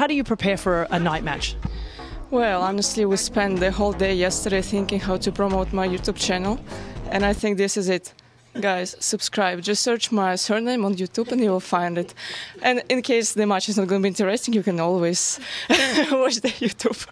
How do you prepare for a night match? Well, honestly, we spent the whole day yesterday thinking how to promote my YouTube channel, and I think this is it. Guys, subscribe. Just search my surname on YouTube and you will find it. And in case the match is not going to be interesting, you can always watch the YouTube.